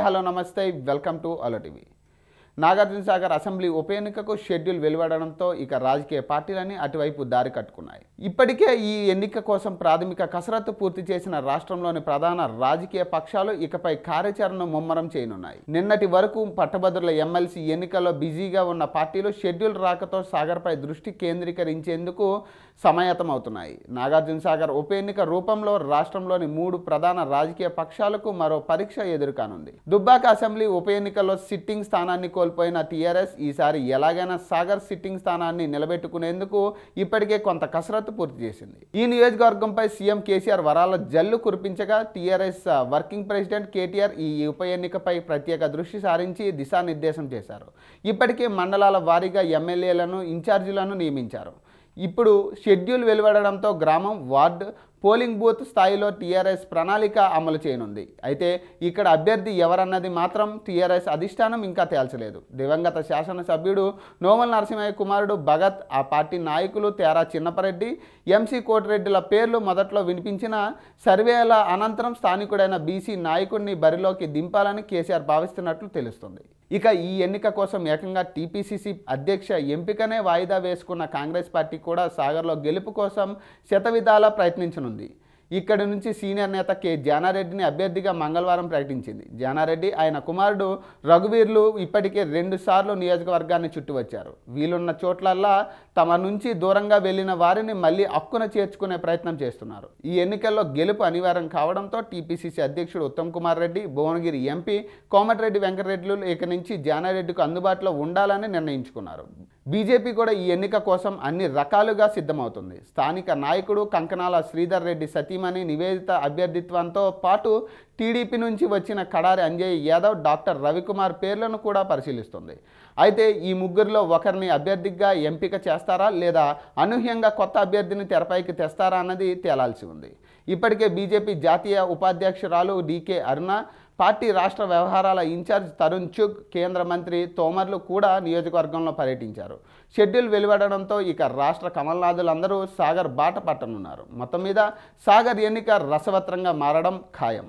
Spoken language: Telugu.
హలో నమస్తే welcome to allow TV Nagarjunasagar assembly ఉప ఎన్నికకు షెడ్యూల్ వెలువడడంతో ఇక రాజకీయ పార్టీలన్నీ అటువైపు దారి కట్టుకున్నాయి. ఇప్పటికే ఈ ఎన్నిక కోసం ప్రాథమిక కసరత్తు పూర్తి చేసిన రాష్ట్రంలోని ప్రధాన రాజకీయ పక్షాలు ఇకపై కార్యాచరణను ముమ్మరం చేయనున్నాయి. నిన్నటి వరకు పట్టభద్రుల ఎమ్మెల్సీ ఎన్నికల్లో బిజీగా ఉన్న పార్టీలు షెడ్యూల్ రాకతో సాగర్పై దృష్టి కేంద్రీకరించేందుకు సమాయత్తమవుతున్నాయి. నాగార్జున సాగర్ ఉప ఎన్నిక రూపంలో రాష్ట్రంలోని మూడు ప్రధాన రాజకీయ పక్షాలకు మరో పరీక్ష ఎదురుకానుంది. దుబ్బాక అసెంబ్లీ ఉప ఎన్నికల్లో సిట్టింగ్ స్థానాన్ని కోల్పోయిన టీఆర్ఎస్ ఈసారి ఎలాగైనా సాగర్ సిట్టింగ్ స్థానాన్ని నిలబెట్టుకునేందుకు ఇప్పటికే కొంత కసరత్తు పూర్తి చేసింది. ఈ నియోజకవర్గంపై సీఎం కేసీఆర్ వరాల జల్లు కురిపించగా టీఆర్ఎస్ వర్కింగ్ ప్రెసిడెంట్ కేటీఆర్ ఈ ఉప ఎన్నికపై ప్రత్యేక దృష్టి సారించి దిశానిర్దేశం చేశారు. ఇప్పటికే మండలాల వారీగా ఎమ్మెల్యేలను ఇన్ఛార్జీలను నియమించారు. ఇప్పుడు షెడ్యూల్ వెలువడడంతో గ్రామం వార్డు పోలింగ్ బూత్ స్థాయిలో టీఆర్ఎస్ ప్రణాళిక అమలు చేయనుంది. అయితే ఇక్కడ అభ్యర్థి ఎవరన్నది మాత్రం టీఆర్ఎస్ అధిష్టానం ఇంకా తేల్చలేదు. దివంగత శాసనసభ్యుడు నోమల్ నరసింహయ్య కుమారుడు భగత్ ఆ పార్టీ నాయకులు తేరా చిన్నపరెడ్డి ఎంసీ కోటిరెడ్డిల పేర్లు మొదట్లో వినిపించిన సర్వేల అనంతరం స్థానికుడైన బీసీ నాయకుడిని బరిలోకి దింపాలని కేసీఆర్ భావిస్తున్నట్లు తెలుస్తుంది. ఇక ఈ ఎన్నిక కోసం ఏకంగా టీపీసీసీ అధ్యక్ష ఎంపికనే వాయిదా వేసుకున్న కాంగ్రెస్ పార్టీ కూడా సాగర్లో గెలుపు కోసం శతవిధాలా ప్రయత్నించనుంది. ఇక్కడి నుంచి సీనియర్ నేత కె. జానారెడ్డిని అభ్యర్థిగా మంగళవారం ప్రకటించింది. జానారెడ్డి ఆయన కుమారుడు రఘువీర్లు ఇప్పటికే రెండుసార్లు నియోజకవర్గాన్ని చుట్టువచ్చారు వీలున్న చోట్లల్లా తమ నుంచి దూరంగా వెళ్ళిన వారిని మళ్ళీ హక్కున చేర్చుకునే ప్రయత్నం చేస్తున్నారు. ఈ ఎన్నికల్లో గెలుపు అనివార్యం కావడంతో టీపీసీసీ అధ్యక్షుడు ఉత్తమ్ కుమార్ రెడ్డి భువనగిరి ఎంపీ కోమటిరెడ్డి వెంకటరెడ్డిలు ఇక నుంచి జానారెడ్డికి అందుబాటులో ఉండాలని నిర్ణయించుకున్నారు. బీజేపీ కూడా ఈ ఎన్నిక కోసం అన్ని రకాలుగా సిద్ధమవుతుంది. స్థానిక నాయకుడు కంకణాల శ్రీధర్ రెడ్డి సతీమణి నివేదిత అభ్యర్థిత్వంతో పాటు టీడీపీ నుంచి వచ్చిన కడారి అంజయ్ యాదవ్ డాక్టర్ రవికుమార్ పేర్లను కూడా పరిశీలిస్తుంది. అయితే ఈ ముగ్గురిలో ఒకరిని అభ్యర్థిగా ఎంపిక చేస్తారా లేదా అనూహ్యంగా కొత్త అభ్యర్థిని తెరపైకి తెస్తారా అన్నది తేలాల్సి ఉంది. ఇప్పటికే బీజేపీ జాతీయ ఉపాధ్యక్షురాలు డీకే అరుణ పార్టీ రాష్ట్ర వ్యవహారాల ఇన్ఛార్జ్ తరుణ్ చుగ్ కేంద్ర మంత్రి తోమర్లు కూడా నియోజకవర్గంలో పర్యటించారు. షెడ్యూల్ వెలువడడంతో ఇక రాష్ట్ర కమల్నాథులందరూ సాగర్ బాట పట్టనున్నారు. మొత్తం మీద సాగర్ ఎన్నిక రసవత్రంగా మారడం ఖాయం.